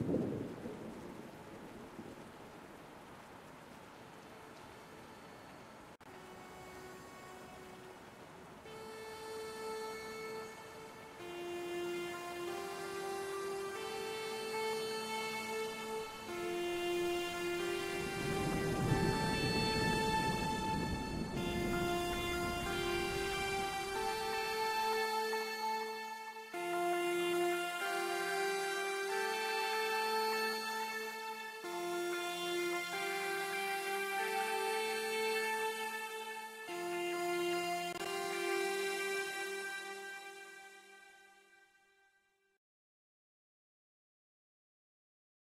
何?